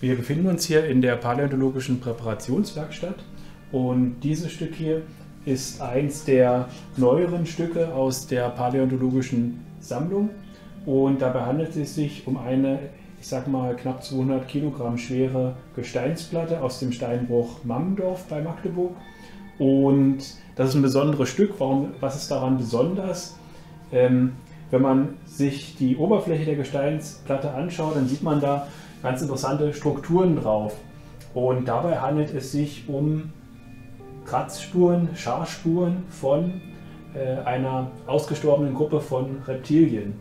Wir befinden uns hier in der paläontologischen Präparationswerkstatt und dieses Stück hier ist eins der neueren Stücke aus der paläontologischen Sammlung und dabei handelt es sich um eine, ich sag mal, knapp 200 Kilogramm schwere Gesteinsplatte aus dem Steinbruch Mammendorf bei Magdeburg und das ist ein besonderes Stück. Warum, was ist daran besonders? Ähm, wenn man sich die Oberfläche der Gesteinsplatte anschaut, dann sieht man da ganz interessante Strukturen drauf. Und dabei handelt es sich um Kratzspuren, Scharspuren von äh, einer ausgestorbenen Gruppe von Reptilien.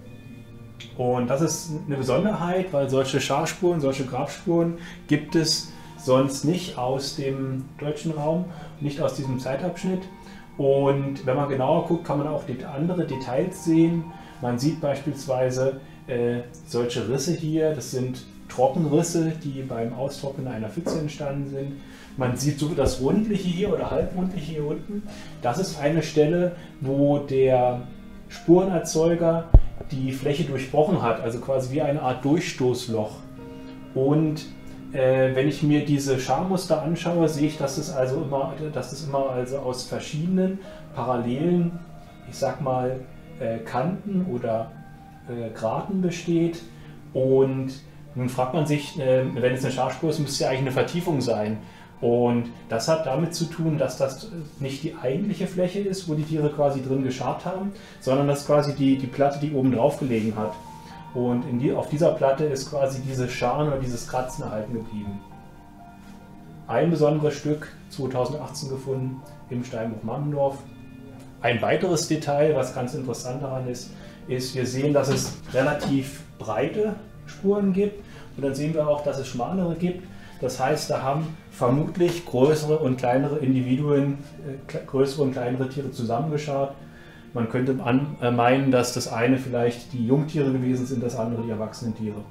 Und das ist eine Besonderheit, weil solche Scharspuren, solche Grabspuren gibt es sonst nicht aus dem deutschen Raum, nicht aus diesem Zeitabschnitt. Und wenn man genauer guckt, kann man auch andere Details sehen. Man sieht beispielsweise äh, solche Risse hier, das sind Trockenrisse, die beim Austrocknen einer Pfütze entstanden sind. Man sieht so das Rundliche hier oder Halbrundliche hier unten. Das ist eine Stelle, wo der Spurenerzeuger die Fläche durchbrochen hat, also quasi wie eine Art Durchstoßloch. Und äh, wenn ich mir diese Scharmuster anschaue, sehe ich, dass es also immer, dass es immer also aus verschiedenen parallelen, ich sag mal, äh, Kanten oder äh, Graten besteht. Und nun fragt man sich, äh, wenn es eine Scharspur ist, müsste ja eigentlich eine Vertiefung sein. Und das hat damit zu tun, dass das nicht die eigentliche Fläche ist, wo die Tiere quasi drin geschart haben, sondern das ist quasi die, die Platte, die oben drauf gelegen hat. Und die, auf dieser Platte ist quasi diese Scharen oder dieses Kratzen erhalten geblieben. Ein besonderes Stück 2018 gefunden im Steinbruch Mammendorf. Ein weiteres Detail, was ganz interessant daran ist, ist, wir sehen, dass es relativ breite Spuren gibt und dann sehen wir auch, dass es schmalere gibt. Das heißt, da haben vermutlich größere und kleinere Individuen, äh, größere und kleinere Tiere zusammengeschart man könnte äh, meinen, dass das eine vielleicht die Jungtiere gewesen sind, das andere die erwachsenen Tiere.